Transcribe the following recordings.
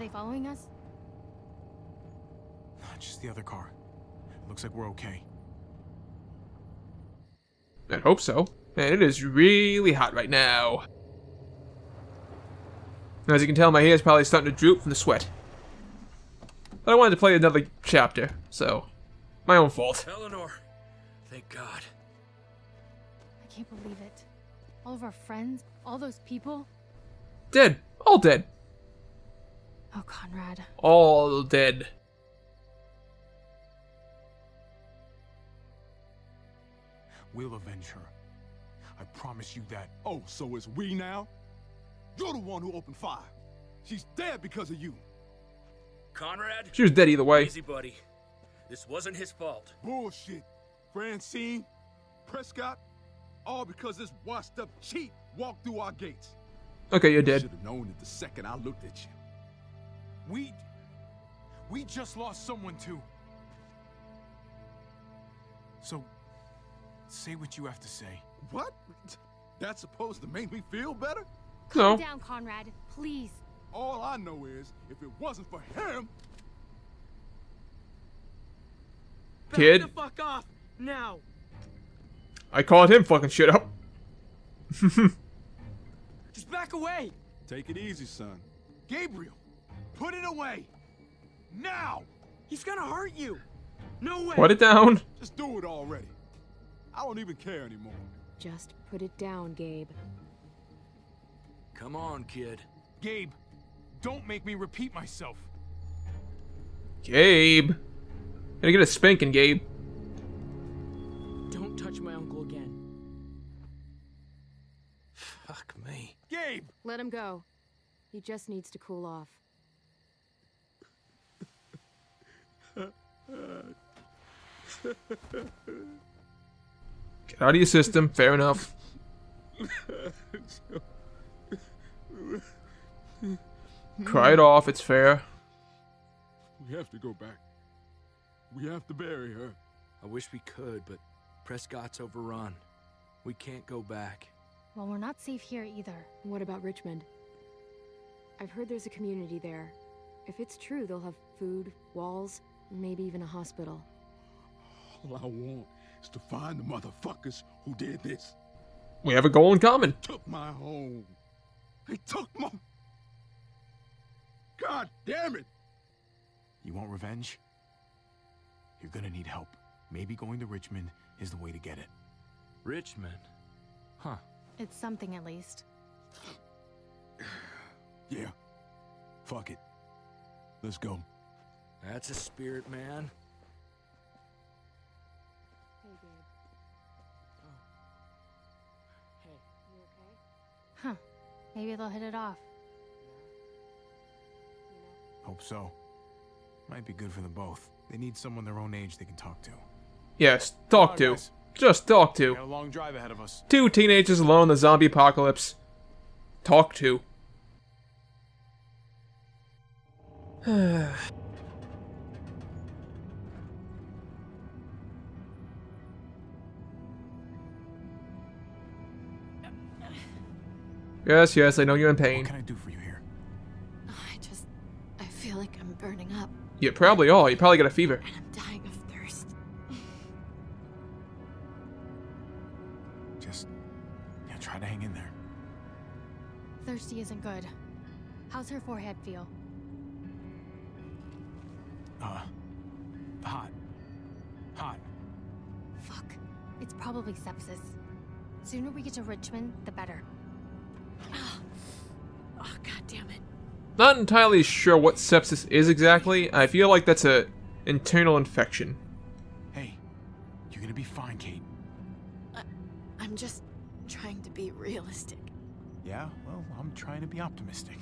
they following us? Not Just the other car. Looks like we're okay. I hope so. Man, it is really hot right now. As you can tell, my hair is probably starting to droop from the sweat. But I wanted to play another chapter, so my own fault. Eleanor, thank God. I can't believe it. All of our friends, all those people. Dead. All dead. Oh, Conrad. All dead. We'll avenge her. I promise you that. Oh, so it's we now? You're the one who opened fire. She's dead because of you. Conrad? She was dead either way. Easy, buddy. This wasn't his fault. Bullshit. Francine, Prescott, all because this washed up cheat walked through our gates. Okay, you're dead. Should have known it the second I looked at you. We... We just lost someone too. So, say what you have to say. What? That's supposed to make me feel better? No. Calm down, Conrad. Please. All I know is, if it wasn't for him, Kid. Back the fuck off now. I called him fucking shit up. Just back away. take it easy, son. Gabriel, put it away. Now! He's gonna hurt you. No way. Put it down. Just do it already. I don't even care anymore. Just put it down, Gabe. Come on, kid. Gabe, don't make me repeat myself. Gabe. Gonna get a spanking, Gabe. Don't touch my uncle again. Fuck me. Gabe! Let him go. He just needs to cool off. Get out of your system. Fair enough. Cry it off. It's fair. We have to go back. We have to bury her. I wish we could, but Prescott's overrun. We can't go back. Well, we're not safe here either. What about Richmond? I've heard there's a community there. If it's true, they'll have food, walls, maybe even a hospital. All I want is to find the motherfuckers who did this. We have a goal in common. Took my home. They took my. God damn it! You want revenge? You're gonna need help. Maybe going to Richmond is the way to get it. Richmond? Huh. It's something at least. Yeah. Fuck it. Let's go. That's a spirit, man. Hey, Gabe. Oh. Hey, You okay? Huh. Maybe they'll hit it off. Hope so. Might be good for them both. They need someone their own age they can talk to. Yes, talk to. guys. Just talk to. got a long drive ahead of us. Two teenagers alone in the zombie apocalypse. Talk to. yes, yes, I know you're in pain. What can I do for you here? I just. I feel like I'm burning up, You probably are. You probably got a fever. and I'm dying of thirst. Just yeah, try to hang in there. Thirsty isn't good. How's her forehead feel? Uh, hot. Hot. Fuck. It's probably sepsis. Sooner we get to Richmond, the better. God damn it. Not entirely sure what sepsis is exactly. I feel like that's a internal infection. Hey, you're gonna be fine, Kate. I'm just trying to be realistic. Yeah, well, I'm trying to be optimistic.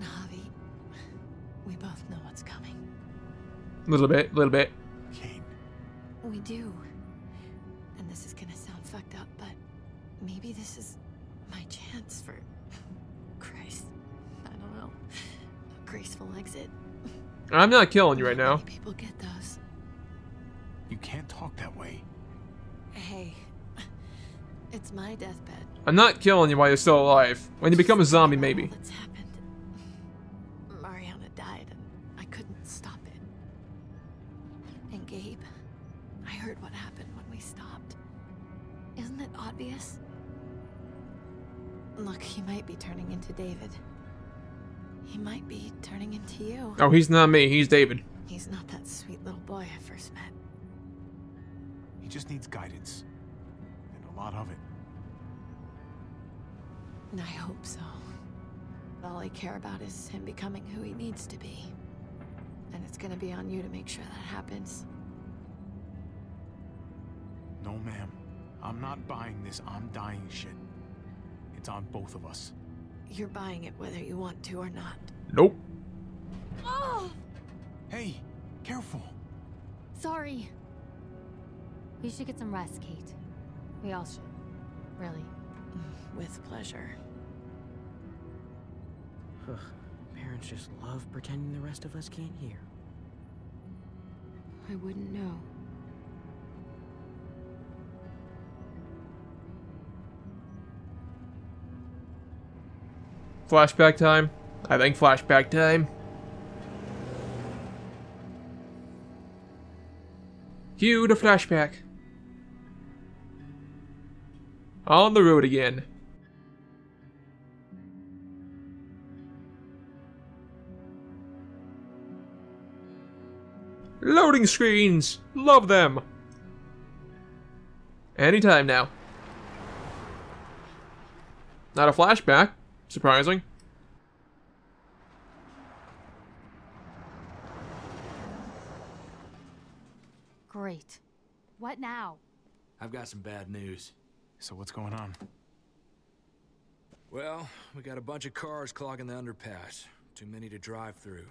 Javi, we both know what's coming. A little bit, a little bit. Kate, We do. And this is gonna maybe this is my chance for. Christ. I don't know. A graceful exit. I'm not killing you right now. People get those. you can't talk that way. Hey. It's my deathbed. I'm not killing you while you're still alive. When you become a zombie, maybe. That's happened. Mariana died, and I couldn't stop it. And Gabe, I heard what happened when we stopped. Isn't it obvious? Look, he might be turning into David. He might be turning into you. Oh, he's not me. He's David. He's not that sweet little boy I first met. He just needs guidance. And a lot of it. And I hope so. All I care about is him becoming who he needs to be. And it's gonna be on you to make sure that happens. No, ma'am. I'm not buying this I'm dying shit. It's on both of us. You're buying it whether you want to or not. Nope. Oh! Hey, careful. Sorry. You should get some rest, Kate. We all should. Really. With pleasure. Ugh, parents just love pretending the rest of us can't hear. I wouldn't know. Flashback time. I think flashback time. Cue the flashback. On the road again. Loading screens! Love them! Anytime now. Not a flashback. Surprising. Great. What now? I've got some bad news. So what's going on? Well, we got a bunch of cars clogging the underpass. Too many to drive through.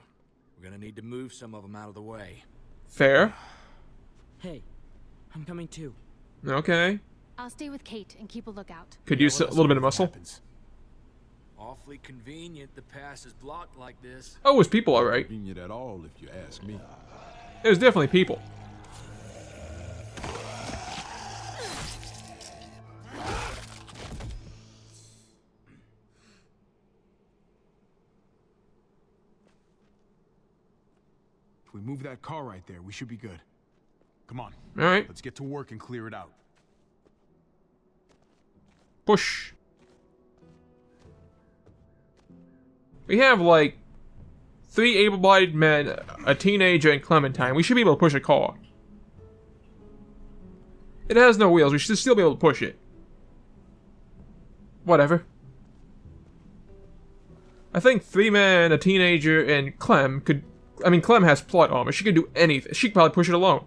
We're gonna need to move some of them out of the way. Fair. Hey, I'm coming too. Okay. I'll stay with Kate and keep a lookout. Could Yeah, use a little bit of muscle. happens. Awfully convenient the pass is blocked like this. Oh, it was people, alright. Convenient at all, if you ask me. It was definitely people. If we move that car right there, we should be good. Come on, Alright. let's get to work and clear it out. Push. We have like three able-bodied men, a teenager, and Clementine. We should be able to push a car. It has no wheels. We should still be able to push it. Whatever. I think three men, a teenager, and Clem could. I mean, Clem has plot armor. She could do anything. She could probably push it alone.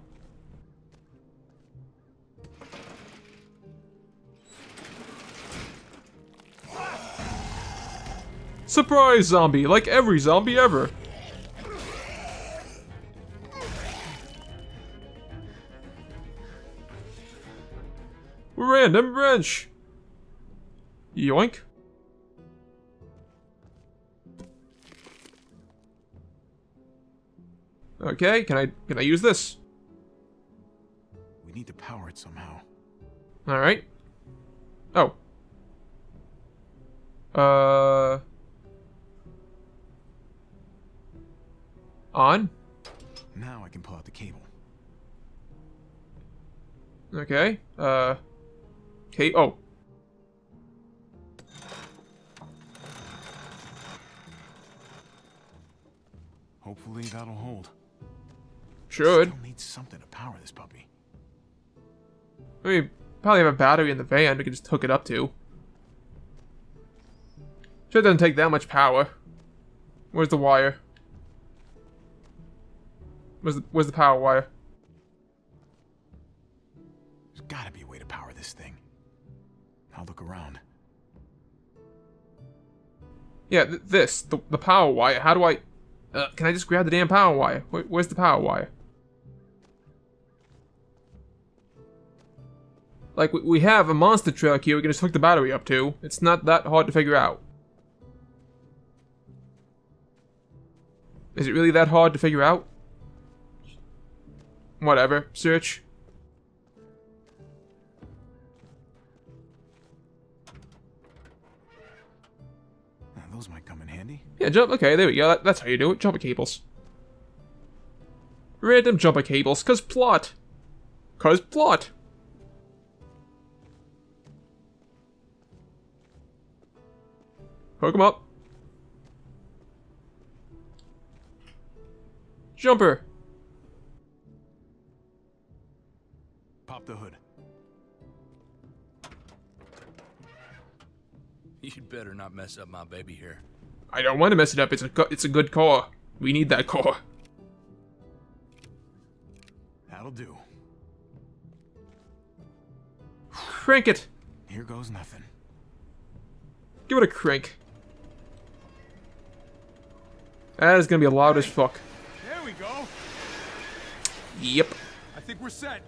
Surprise zombie, like every zombie ever. Random wrench. Yoink. Okay, can I can I use this? We need to power it somehow. All right. Oh. Uh. On. Now I can pull out the cable. Okay. Uh. Okay. Oh. Hopefully that'll hold. Should. Still need something to power this puppy. We probably have a battery in the van we can just hook it up to. Sure, it doesn't take that much power. Where's the wire? Where's the, where's the power wire? There's gotta be a way to power this thing. I'll look around. Yeah, th this. The, the power wire. How do I... Uh, can I just grab the damn power wire? Where, where's the power wire? Like, we, we have a monster truck here we can just hook the battery up to. It's not that hard to figure out. Is it really that hard to figure out? Whatever. Search. Those might come in handy. Yeah, jump. Okay, there we go. That, that's how you do it. Jumper cables. Random jumper cables, cause plot. Cause plot. Hook him up. Jumper. Pop the hood. You'd better not mess up my baby here. I don't want to mess it up. It's a it's a good core. We need that core. That'll do. Crank it. Here goes nothing. Give it a crank. That is gonna be loud as fuck. There we go. Yep. I think we're set.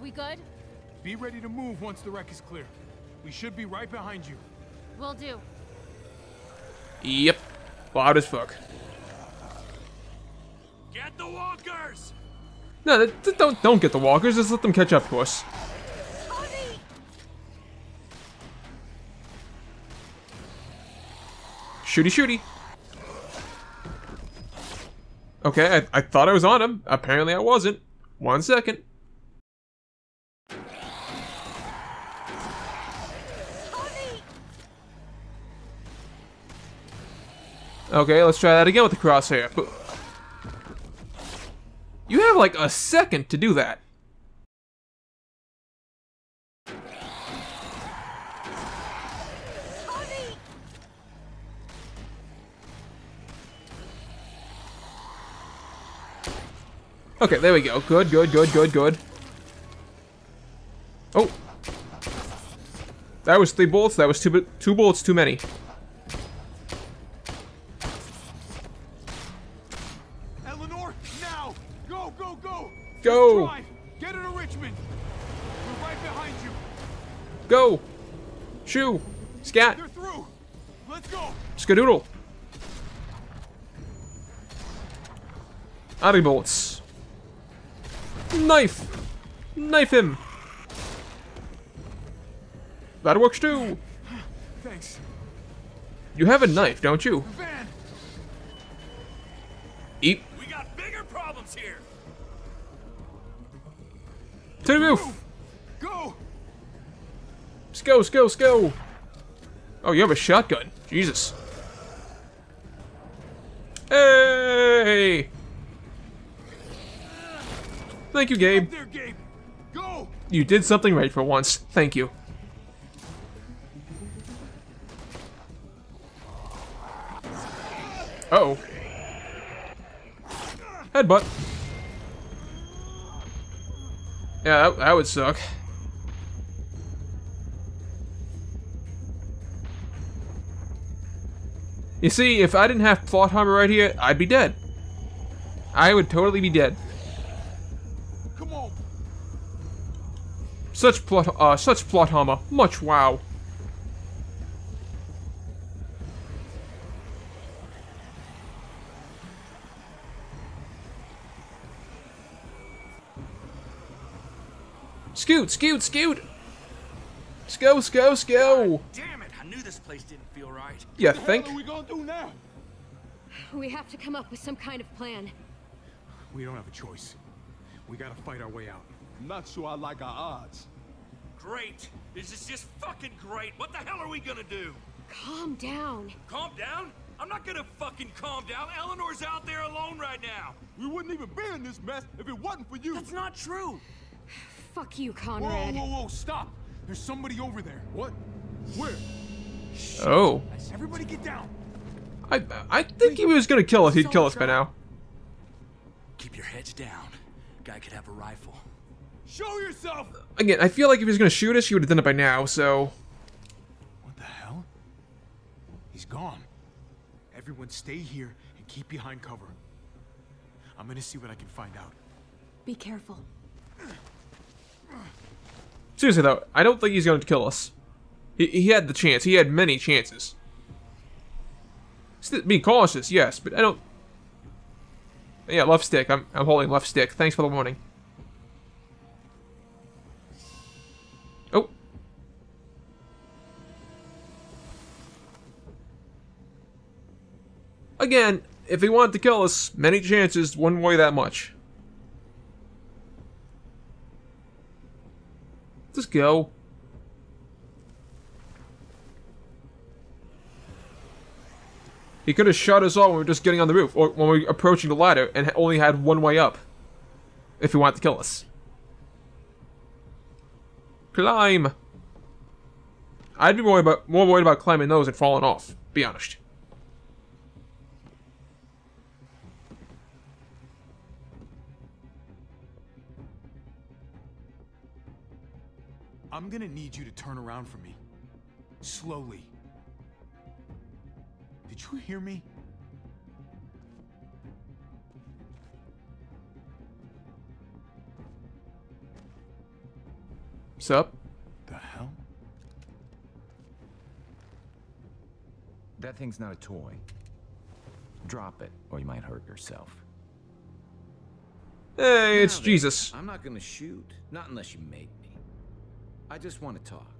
We good? Be ready to move once the wreck is clear. We should be right behind you. Will do. Yep. Loud as fuck. Get the walkers! No, th- th- don't don't get the walkers. Just let them catch up to us. Shooty shooty. Okay, I, I thought I was on him. Apparently I wasn't. One second. Okay, let's try that again with the crosshair. You have like a second to do that. Okay, there we go. Good, good, good, good, good. Oh. That was three bullets. That was two, two bullets too many. Eleanor, now! Go, go, go! Drive. Get her to Richmond. We're right behind you. Go! Shoo! Scat! They're through. Let's go. Skadoodle! Addy bullets. Knife! Knife him! That works too! Thanks. You have a knife, don't you? Van, Eat We got bigger problems here! To the roof! go! Go, let's go! Oh, you have a shotgun. Jesus. Hey! Thank you, Gabe. There, Gabe. Go! You did something right for once. Thank you. Uh oh. Headbutt. Yeah, that, that would suck. You see, if I didn't have plot armor right here, I'd be dead. I would totally be dead. Come on. Such plot, uh, such plot armor. Much wow. Scoot, scoot, scoot! Sco, sco, sco! Damn it! I knew this place didn't feel right. You What the think? hell are we gonna do now? We have to come up with some kind of plan. We don't have a choice. We gotta fight our way out. I'm not sure I like our odds. Great! This is just fucking great! What the hell are we gonna do? Calm down. Calm down? I'm not gonna fucking calm down. Eleanor's out there alone right now. We wouldn't even be in this mess if it wasn't for you. That's not true. Fuck you, Whoa, Conrad. whoa, whoa, stop! There's somebody over there. What? Where? Oh. Everybody get down. I, I think he was gonna kill us. He'd kill us by now. Keep your heads down. Guy could have a rifle. Show yourself! Again, I feel like if he was gonna shoot us, he would have done it by now, so... What the hell? He's gone. Everyone stay here and keep behind cover. I'm gonna see what I can find out. Be careful. Seriously though, I don't think he's going to kill us. He, he had the chance. He had many chances. Be cautious, yes, but I don't... Yeah, left stick. I'm, I'm holding left stick. Thanks for the warning. Oh. Again, if he wanted to kill us, many chances wouldn't weigh that much. Just go. He could have shot us all when we were just getting on the roof, or when we were approaching the ladder and only had one way up. If he wanted to kill us. Climb! I'd be more about more worried about climbing those and falling off. Be honest. I'm gonna need you to turn around for me. Slowly. Did you hear me? Sup? The hell? That thing's not a toy. Drop it, or you might hurt yourself. Hey, it's Now then, Jesus. I'm not gonna shoot. Not unless you make me. I just want to talk.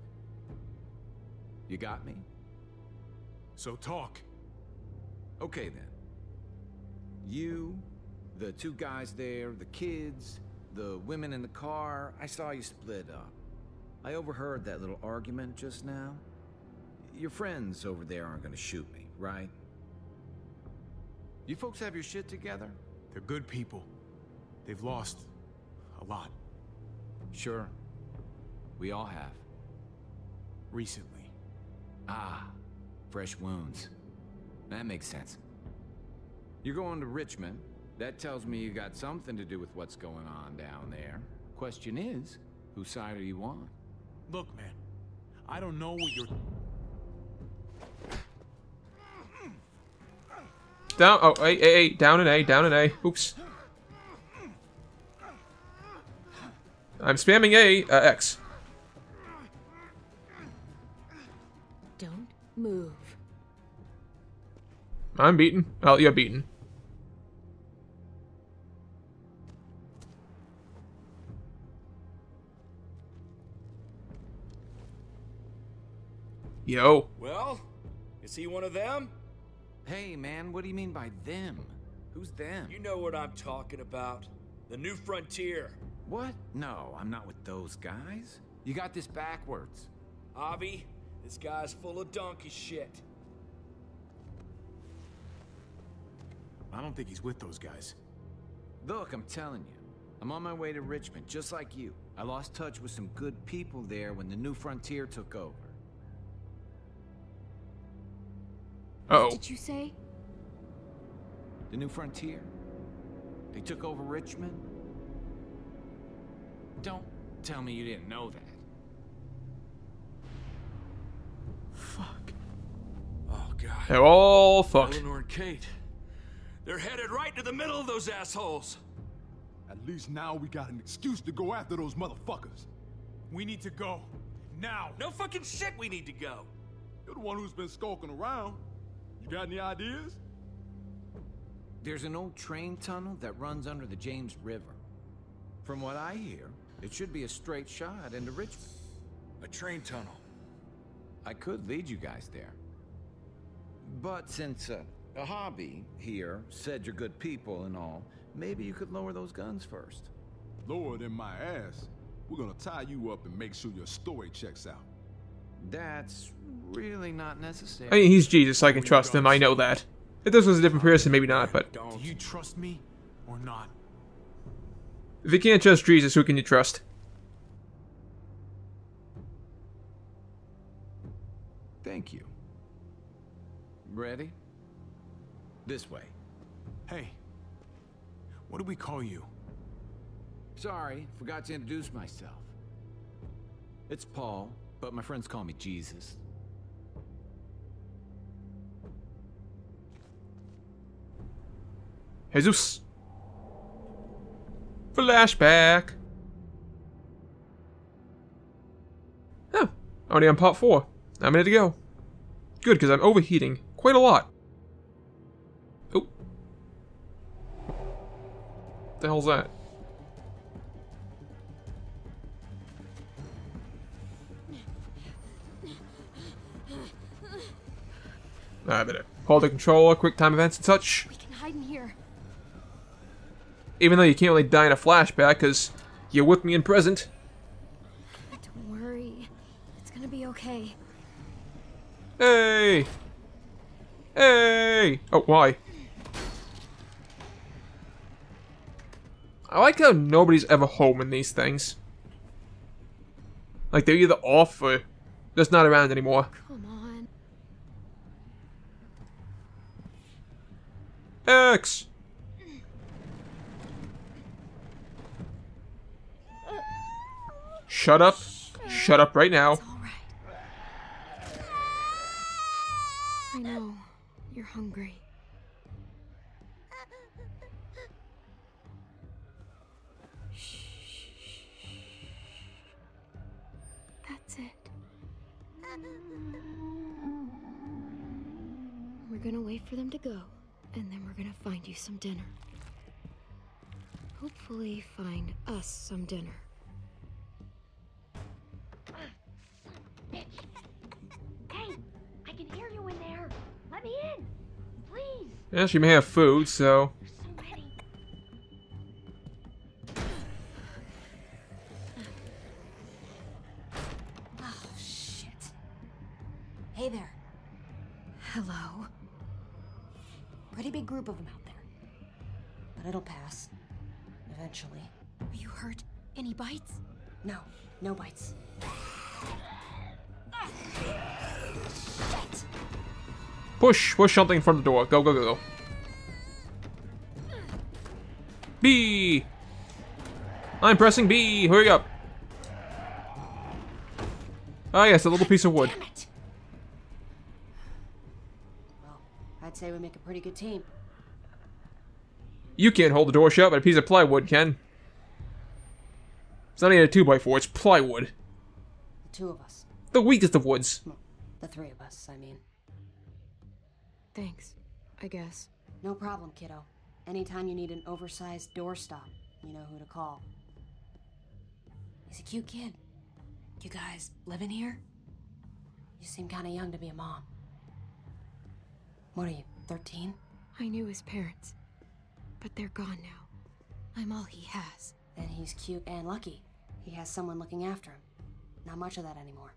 You got me? So talk. Okay then. You, the two guys there, the kids, the women in the car, I saw you split up. I overheard that little argument just now. Your friends over there aren't gonna shoot me, right? You folks have your shit together? They're good people. They've lost a lot Sure. We all have. recently. Ah, fresh wounds. That makes sense. You're going to Richmond. That tells me you got something to do with what's going on down there. Question is, whose side are you on? Look, man. I don't know what you're. Down. Oh, hey, hey, hey, down an A, down an A. Oops. I'm spamming A, uh, X. move. I'm beaten. Oh, you're beaten. Yo. Well, is he one of them? Hey, man, what do you mean by them? Who's them? You know what I'm talking about. The new frontier. What? No, I'm not with those guys. You got this backwards. Javi, this guy's full of donkey shit. I don't think he's with those guys. Look, I'm telling you. I'm on my way to Richmond, just like you. I lost touch with some good people there when the new frontier took over. Uh oh. Did you say? The new frontier? They took over Richmond? Don't tell me you didn't know that. Fuck. Oh, God. They're all fucked. Eleanor and Kate. They're headed right to the middle of those assholes. At least now we got an excuse to go after those motherfuckers. We need to go. Now! No fucking shit we need to go. You're the one who's been skulking around. You got any ideas? There's an old train tunnel that runs under the James River. From what I hear, it should be a straight shot into Richmond. A train tunnel. I could lead you guys there. But since uh, Javi here said you're good people and all, maybe you could lower those guns first. Lower than my ass. We're gonna tie you up and make sure your story checks out. That's really not necessary. I mean, he's Jesus, so I can trust him. I know that. If this was a different person, maybe not, but Do you trust me or not? if you can't trust Jesus, who can you trust? Thank you. Ready? This way. Hey, what do we call you? Sorry, forgot to introduce myself. It's Paul, but my friends call me Jesus. Jesus. Flashback. Oh, already on part four. I'm ready to go. Good, because I'm overheating quite a lot. Oh. the hell's that? I better hold the controller, quick time events and such. We can hide in here. Even though you can't really die in a flashback, because you're with me in present. Don't worry. It's gonna be okay. Hey! Hey! Oh, why? I like how nobody's ever home in these things. Like, they're either off or just not around anymore. Come on. X! Shut up. Shut up right now. It's all right. I know. You're hungry. That's it. We're gonna wait for them to go, and then we're gonna find you some dinner. Hopefully, find us some dinner. Yeah, she may have food, so... Push! Push something in front of the door. Go, go, go, go. B! I'm pressing B! Hurry up! Ah yes, a little piece of wood. Damn it! Well, I'd say we make a pretty good team. You can't hold the door shut, but a piece of plywood can. It's not even a 2x4, it's plywood. The two of us. The weakest of woods. The three of us, I mean. Thanks, I guess. No problem, kiddo. Anytime you need an oversized doorstop, you know who to call. He's a cute kid. You guys living here? You seem kind of young to be a mom. What are you, 13? I knew his parents, but they're gone now. I'm all he has. Then he's cute and lucky. He has someone looking after him. Not much of that anymore.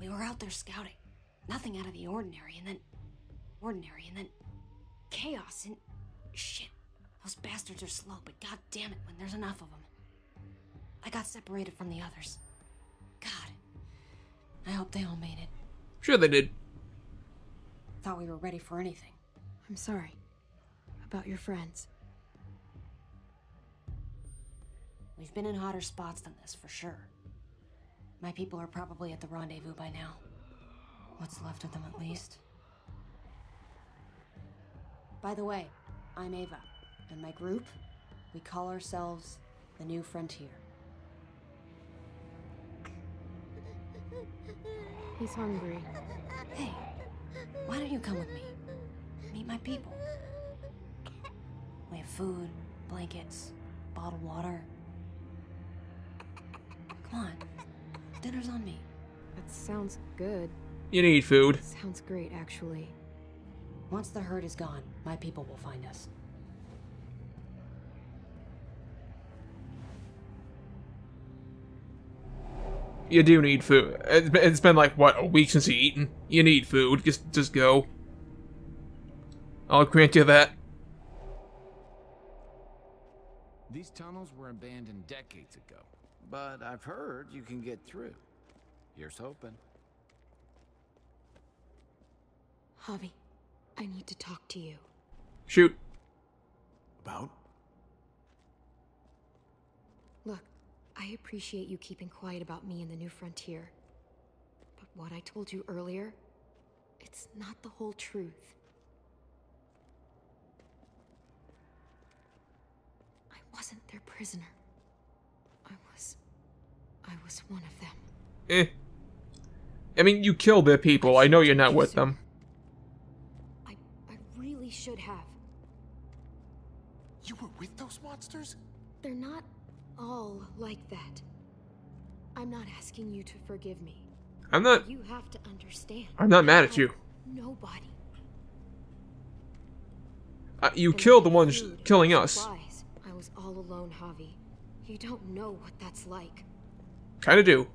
We were out there scouting. Nothing out of the ordinary, and then. Ordinary, and then. Chaos, and. Shit. Those bastards are slow, but god damn it when there's enough of them. I got separated from the others. God. I hope they all made it. Sure they did. Thought we were ready for anything. I'm sorry. About your friends. We've been in hotter spots than this, for sure. My people are probably at the rendezvous by now. What's left of them, at least. By the way, I'm Ava, and my group, we call ourselves the New Frontier. He's hungry. Hey, why don't you come with me? Meet my people. We have food, blankets, bottled water. Come on, dinner's on me. That sounds good. You need food. Sounds great, actually. Once the herd is gone, my people will find us. You do need food. It's been, it's been like, what, a week since you eaten? You need food. Just, just go. I'll grant you that. These tunnels were abandoned decades ago, but I've heard you can get through. Here's hoping. Javi, I need to talk to you. Shoot. About? Look, I appreciate you keeping quiet about me and the new frontier. But what I told you earlier, it's not the whole truth. I wasn't their prisoner. I was. I was one of them. Eh. I mean, you killed their people. I know you're not with them. I. I really should have. You were with those monsters? They're not all like that. I'm not asking you to forgive me. I'm not. You have to understand. I'm not mad at you. Nobody. Uh, you And killed the no ones killing us. supplies. I was all alone, Javi. You don't know what that's like. Kinda do.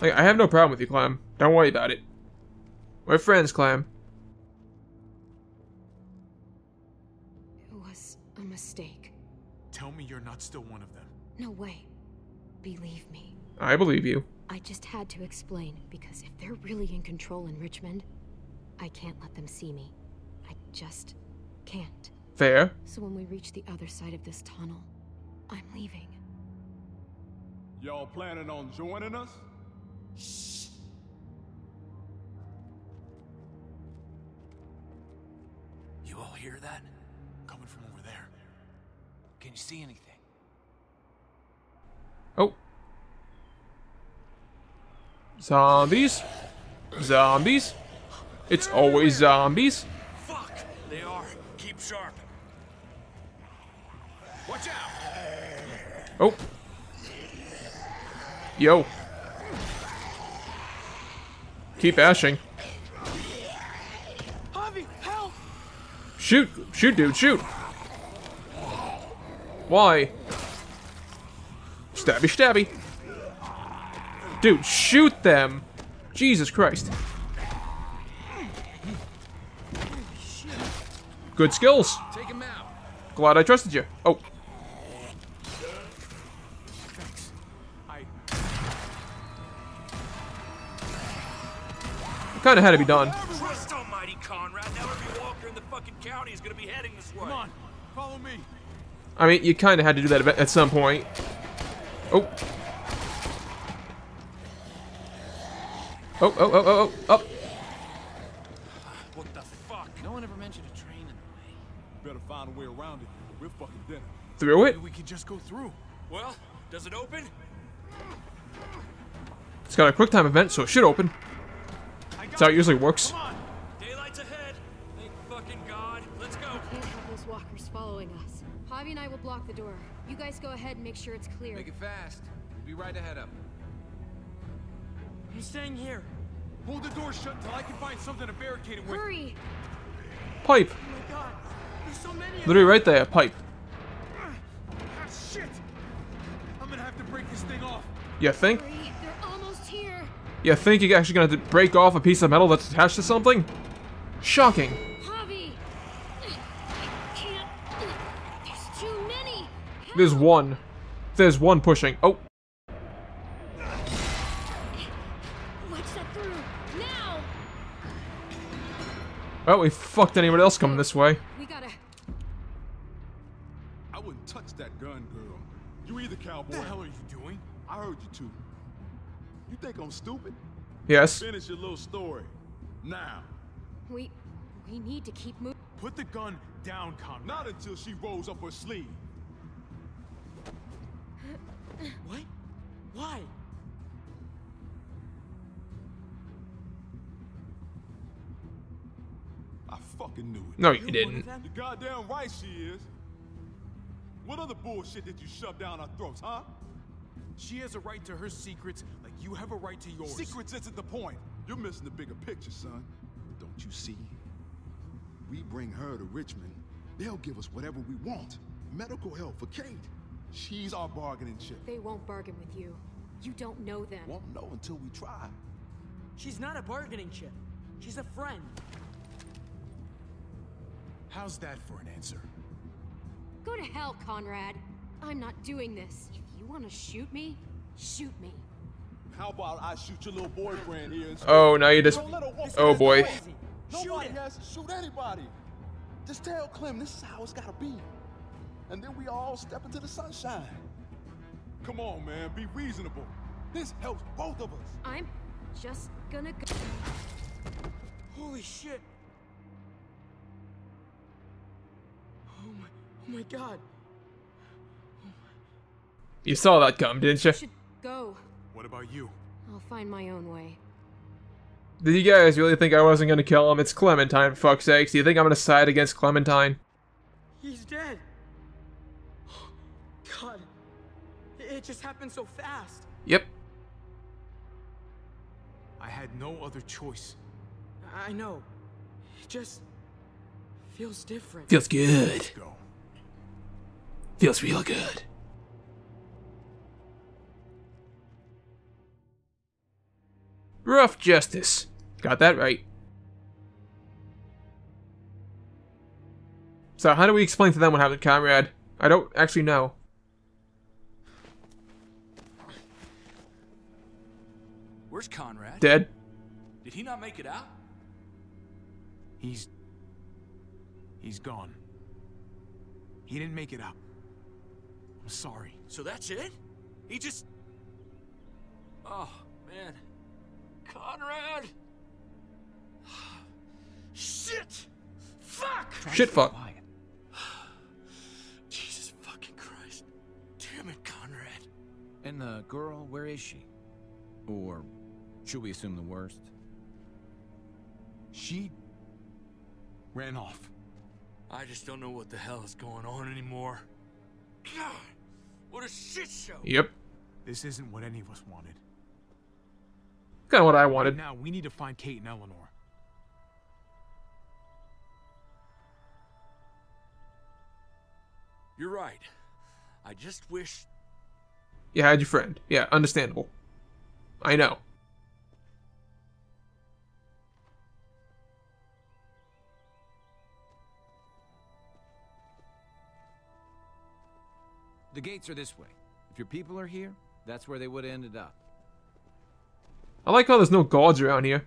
Like, I have no problem with you, Clem. Don't worry about it. We're friends, Clem. Mistake. Tell me you're not still one of them. No way. Believe me. I believe you. I just had to explain because if they're really in control in Richmond, I can't let them see me. I just can't. Fair. So when we reach the other side of this tunnel, I'm leaving. Y'all planning on joining us? Shh. You all hear that? Coming from over there. Can you see anything? Oh. Zombies? Zombies? It's always zombies. Fuck! They are. Keep sharp. Watch out! Oh. Yo. Keep ashing. Shoot! Shoot, dude, shoot! Why? Stabby, stabby. Dude, shoot them! Jesus Christ. Good skills. Take him out. Glad I trusted you. Oh. I. kind of had to be done. I mean, you kind of had to do that at- at some point. Oh. Oh, oh, oh, oh, oh, up. What the fuck? No one ever mentioned a train in the way. Better find a way around it. We're fucking dinner. Through it. Maybe we can just go through. Well, does it open? It's got a quick time event, so it should open. That's how it usually works. Us. Javi and I will block the door. You guys go ahead and make sure it's clear. Make it fast. We'll be right ahead of 'em. I'm staying here. Hold the door shut until I can find something to barricade it with. Hurry! Pipe. Oh my god. There's so many of Literally right there. Pipe. Ah, shit! I'm gonna have to break this thing off. You think? Hurry! They're almost here! You think you're actually gonna have to break off a piece of metal that's attached to something? Shocking. Javi! I can't. There's too many! There's one. There's one pushing. Oh, Watch that through! Now! well, we fucked anybody else coming this way. We gotta. I wouldn't touch that gun, girl. You either, cowboy. What the hell are you doing? I heard you too. You think I'm stupid? Yes. Finish your little story. Now. We. We need to keep moving. Put the gun down, Conrad. Not until she rolls up her sleeve. What? Why? I fucking knew it. No, you You're didn't. You're goddamn right she is. What other bullshit did you shove down our throats, huh? She has a right to her secrets like you have a right to yours. Secrets isn't the point. You're missing the bigger picture, son. Don't you see? We bring her to Richmond, they'll give us whatever we want. Medical help for Kate. She's our bargaining chip. They won't bargain with you. You don't know them. Won't know until we try. She's not a bargaining chip. She's a friend. How's that for an answer? Go to hell, Conrad. I'm not doing this. If you want to shoot me, shoot me. How about I shoot your little boyfriend here instead? Oh, now you just. Don't let her walk Oh boy. Crazy. Shoot Nobody him. has to shoot anybody. Just tell Clem this is how it's gotta be. And then we all step into the sunshine. Come on, man, be reasonable. This helps both of us. I'm just gonna go. Holy shit. Oh my, oh my god. You saw that come, didn't you? I should go. What about you? I'll find my own way. Did you guys really think I wasn't gonna kill him? It's Clementine, for fuck's sakes. Do you think I'm gonna side against Clementine? He's dead. It- It just happened so fast. Yep. I had no other choice. I know. It just feels different. Feels good. Go. Feels real good. Rough justice. Got that right. So how do we explain to them what happened, comrade? I don't actually know. Where's Conrad? Dead? Did he not make it out? He's. He's gone. He didn't make it out. I'm sorry. So that's it? He just... Oh, man. Conrad! Shit! Fuck! Shit fuck. Jesus fucking Christ. Damn it, Conrad. And the girl, where is she? Or should we assume the worst? She. ran off. I just don't know what the hell is going on anymore. God, what a shit show. Yep. This isn't what any of us wanted. Kinda what I Right wanted. now, we need to find Kate and Eleanor. You're right. I just wish You had your friend. Yeah, understandable. I know. The gates are this way. If your people are here, that's where they would have ended up. I like how there's no guards around here.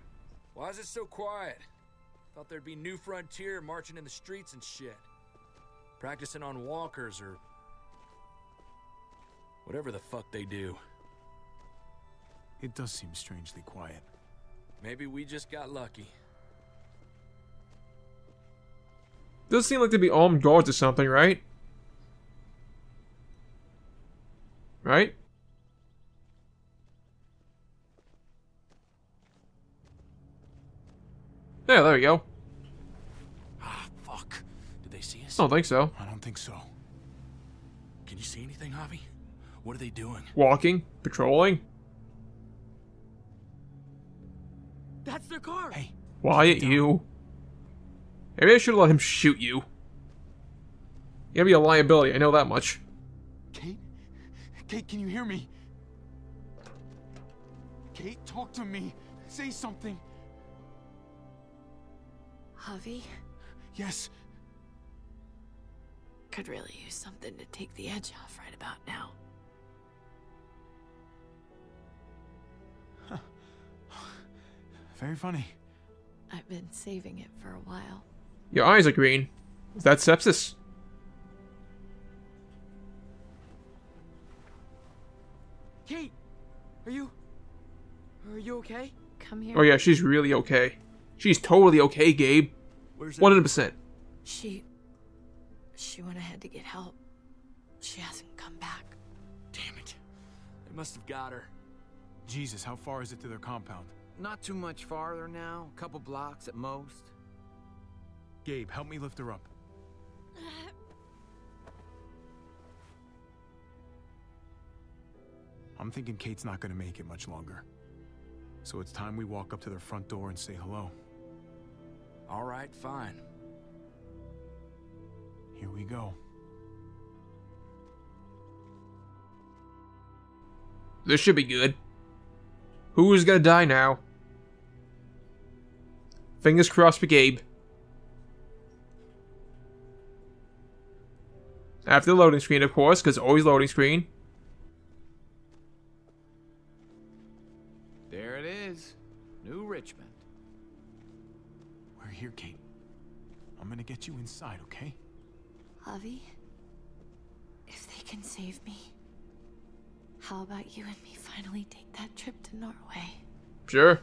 Why is it so quiet? Thought there'd be New Frontier marching in the streets and shit. Practicing on walkers or. whatever the fuck they do. It does seem strangely quiet. Maybe we just got lucky. Does seem like to be armed guards or something, right? Right? Yeah, there we go. Ah, fuck. Did they see us? I don't think so. I don't think so. Can you see anything, Javi? What are they doing? Walking, patrolling. That's their car. Hey, Wyatt, you. Maybe I should have let him shoot you. You're gonna be a liability, I know that much. Kate? Kate, can you hear me? Kate, talk to me. Say something. Javi Yes. could really use something to take the edge off right about now. Very funny. I've been saving it for a while. Your eyes are green. Is that sepsis? Kate, are you? Are you okay? Come here. Oh yeah, she's really okay. She's totally okay, Gabe. Where's 100%. She. She went ahead to get help. She hasn't come back. Damn it. They must have got her. Jesus, how far is it to their compound? Not too much farther now, a couple blocks at most. Gabe, help me lift her up. Uh, I'm thinking Kate's not gonna make it much longer. So it's time we walk up to their front door and say hello. All right, fine. Here we go. This should be good. Who's gonna die now? Fingers crossed for Gabe. After the loading screen, of course, because always loading screen. Here, Kate. I'm gonna get you inside, okay? Javi, if they can save me, how about you and me finally take that trip to Norway? Sure.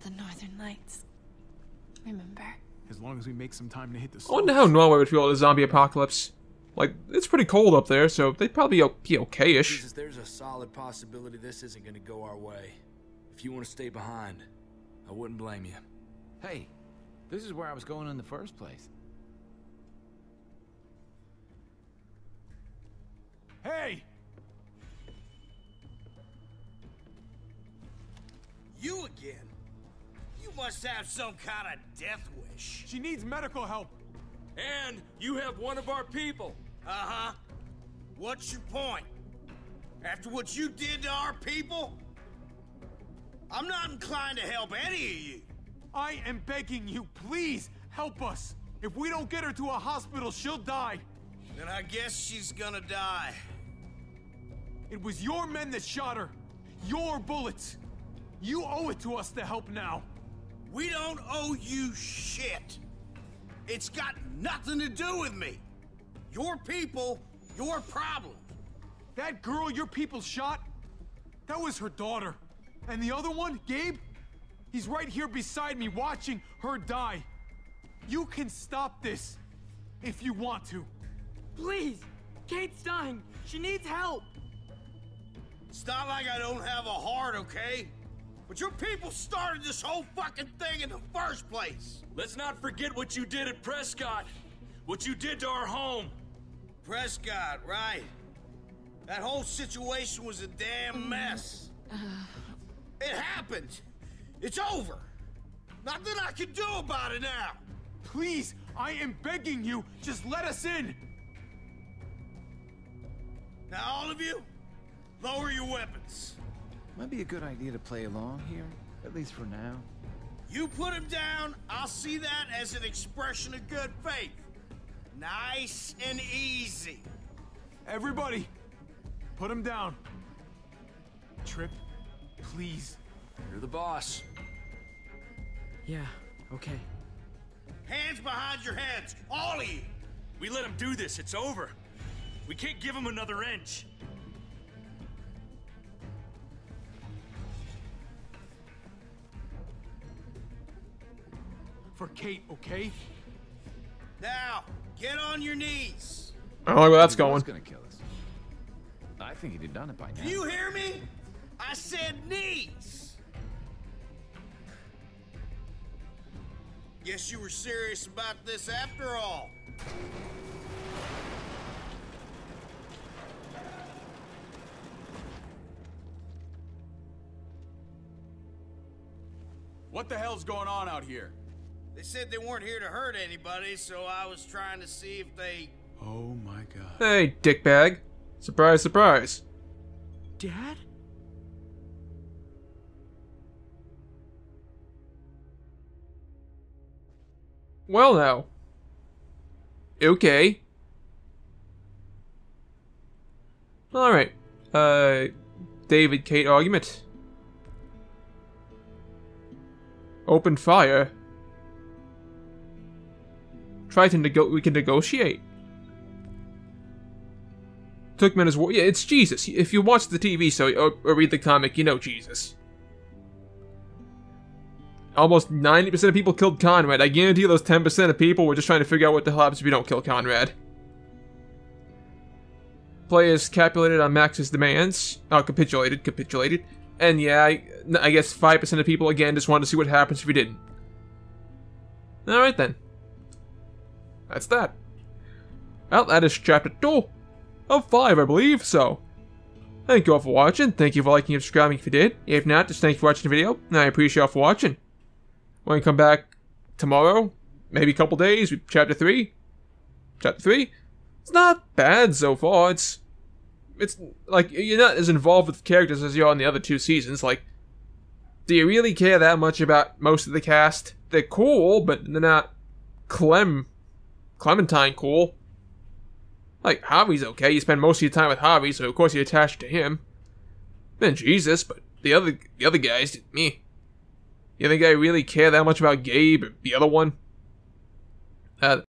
The Northern Lights. Remember? As long as we make some time to hit the I wonder how Norway would feel in a zombie apocalypse. Like, it's pretty cold up there, so they'd probably be okay-ish. Jesus, there's a solid possibility this isn't gonna go our way. If you want to stay behind, I wouldn't blame you. Hey, this is where I was going in the first place. Hey! You again? You must have some kind of death wish. She needs medical help. And you have one of our people. Uh-huh. What's your point? After what you did to our people? I'm not inclined to help any of you. I am begging you, please help us. If we don't get her to a hospital, she'll die. Then I guess she's gonna die. It was your men that shot her. Your bullets. You owe it to us to help now. We don't owe you shit. It's got nothing to do with me. Your people, your problem. That girl your people shot, that was her daughter. And the other one, Gabe, he's right here beside me watching her die. You can stop this if you want to. Please! Kate's dying! She needs help! It's not like I don't have a heart, okay? But your people started this whole fucking thing in the first place. Let's not forget what you did at Prescott. What you did to our home. Prescott, right? That whole situation was a damn mess. Uh, it happened. It's over. Nothing I can do about it now. Please, I am begging you, just let us in. Now, all of you, lower your weapons. Might be a good idea to play along here, at least for now. You put him down, I'll see that as an expression of good faith. Nice and easy. Everybody, put him down. Tripp, please. You're the boss. Yeah, okay. Hands behind your heads, all of you. We let him do this, it's over. We can't give him another inch. For Kate, okay? Now, get on your knees. I don't like where that's He was going. gonna kill us. I think he'd have done it by now. Do you hear me? I said knees. Guess you were serious about this after all. What the hell's going on out here? They said they weren't here to hurt anybody, so I was trying to see if they. Oh my god. Hey, dickbag. Surprise, surprise. Dad? Well, now. Okay. Alright. Uh, David Kate argument. Open fire. Try to nego- we can negotiate. Took men as war. Yeah, it's Jesus. If you watch the TV show or, or read the comic, you know Jesus. Almost 90% of people killed Conrad. I guarantee those 10% of people were just trying to figure out what the hell happens if you don't kill Conrad. Players capitulated on Max's demands. Oh, capitulated, capitulated. And yeah, I, I guess 5% of people, again, just wanted to see what happens if you didn't. Alright then. That's that. Well, that is chapter 2 of 5, I believe, so. Thank you all for watching. Thank you for liking and subscribing if you did. If not, just thank you for watching the video, and I appreciate you all for watching. When we come back tomorrow, maybe a couple days, chapter 3. Chapter 3. It's not bad so far. It's it's like you're not as involved with the characters as you are in the other two seasons. Like, do you really care that much about most of the cast? They're cool, but they're not Clem Clementine cool. Like Javi's okay. You spend most of your time with Harvey, so of course you're attached to him. Then Jesus, but the other the other guys, me. You think I really care that much about Gabe the other one? Uh,